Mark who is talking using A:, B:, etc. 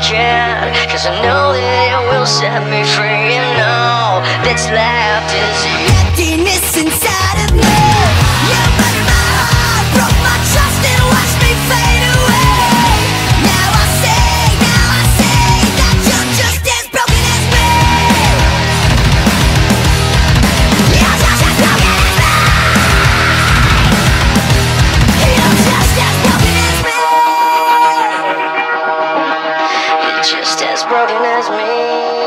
A: chant Cause I know that it will set me free And all that's left is you. just broken as me.